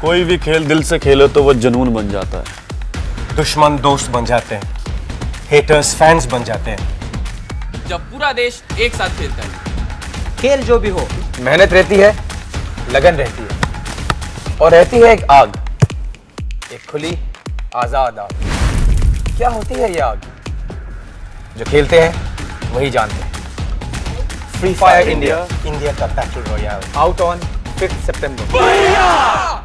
कोई भी खेल दिल से खेलो तो वो जुनून बन जाता है। दुश्मन दोस्त बन जाते हैं। हेटर्स फैंस बन जाते हैं। जब पूरा देश एक साथ खेलता है। खेल जो भी हो। मेहनत रहती है लगन रहती है। और रहती है एक आग। एक खुली आज़ाद आग। क्या होती है ये आग? जो खेलते हैं वही जानते हैं। फ्री फायर इंडिया इंडिया का battle royale out on fifth September